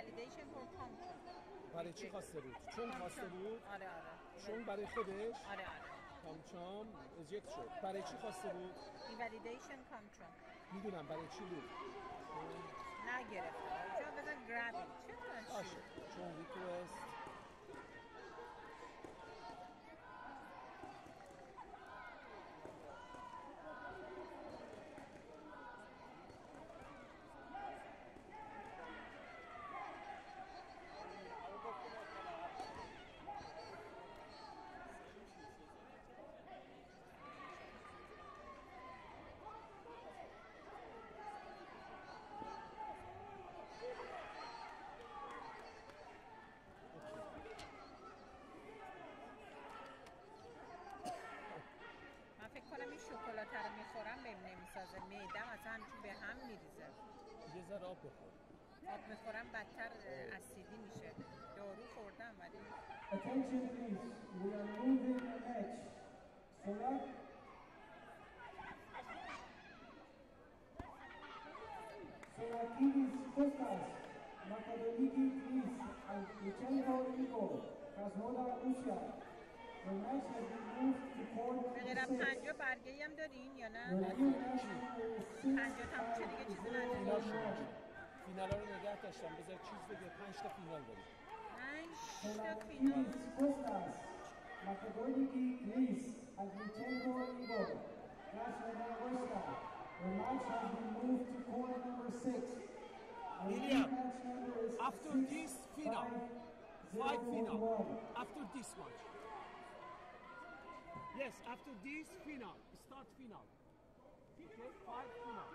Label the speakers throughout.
Speaker 1: validation for country
Speaker 2: برای چی خواسته بود؟ چون خواسته بود؟
Speaker 1: آره آره.
Speaker 2: چون برای خودش؟
Speaker 1: آره آره.
Speaker 2: کامچام ازیکت شد. برای چی خواسته بود؟
Speaker 1: Invalidation country
Speaker 2: می‌دونم برای چی بود.
Speaker 1: نگرفته چون بذار grabbing چه می‌دونم چی
Speaker 2: باشه چون ریکوست
Speaker 1: من فکر کنم این تر می‌خورم به نمی‌سازه. میدم اصلا تو به هم میریزه.
Speaker 2: یه ذره آب بخور.
Speaker 1: آب می‌خورم بدتر اسیدی میشه. دارو خوردم ولی
Speaker 3: Σωρακίδης Κώστας, Μακαδονίκη Κλής, Αλκουτσέν Χαορμίκο, Κασμόδα Ρούσια. Κασμόδα Ρούσια. The match has been moved to court
Speaker 1: به
Speaker 3: number
Speaker 1: غیرم
Speaker 3: six.
Speaker 1: پنجا برگه هم دارین یا نه؟ پنجاه تموم شد دیگه چیزی نداریم.
Speaker 2: فینال رو نگه داشتم بذار چیز بگه پنج تا فینال داریم
Speaker 1: پنج تا فینال
Speaker 3: Makedoniki Chris, and Vichenko Igor, Krasnodar. The match has been moved to court number six.
Speaker 2: Ilya, after this final,
Speaker 3: five,
Speaker 2: final after this match yes after this final start final. Okay five final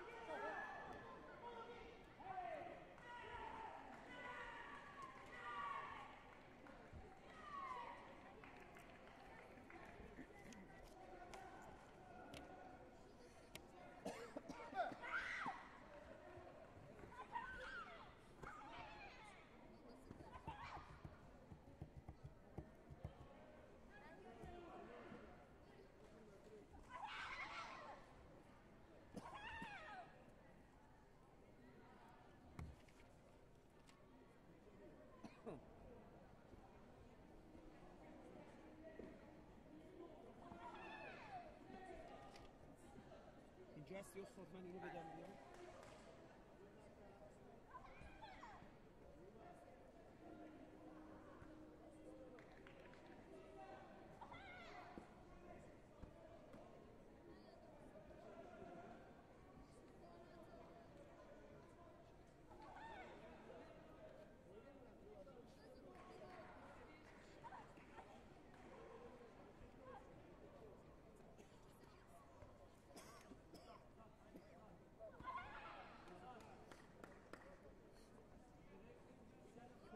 Speaker 2: هستی استاد من اینو بدم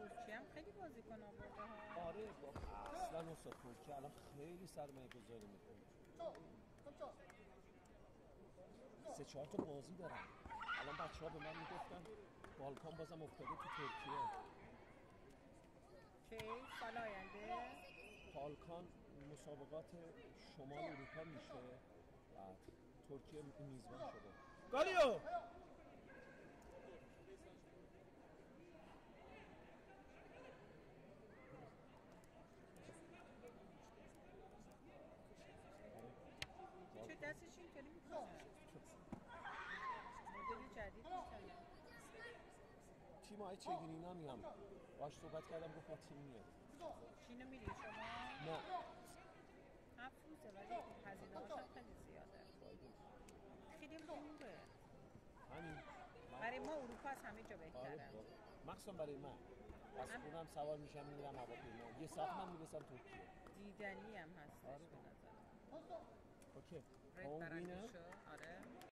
Speaker 1: ترکیه هم خیلی بازیکن آورده ها.
Speaker 2: آره اصلا استاد ترکیه الان خیلی سرمایه گذاری می‌کنه. سه چهار تا بازی دارن. الان بچه ها به من می‌گفتن بالکان بازم افتاده تو ترکیه.
Speaker 1: کی؟ سال آینده؟
Speaker 2: بالکان مسابقات شمال اروپا میشه. و ترکیه میزبان شده. گالیو
Speaker 1: چه دستش اینطوری می‌کنه مدل جدید می‌کنه
Speaker 2: تیم های چگینی نمیام باش صحبت کردم گفت میاد
Speaker 1: چینو میری شما؟
Speaker 2: نه.
Speaker 1: هفت روزه ولی هزینه هاش هم خیلی زیاده. خیلی خوبه.
Speaker 2: همین.
Speaker 1: برای ما اروپا از همه جا
Speaker 2: آره
Speaker 1: بهتره.
Speaker 2: بابا. مخصوصا برای من. از خونم سوار میشم میرم هواپیما. یه ساعت من می‌رسم ترکیه.
Speaker 1: دیدنی هم هستش
Speaker 2: آره.
Speaker 1: به نظر
Speaker 2: اوکی. اون
Speaker 1: آره.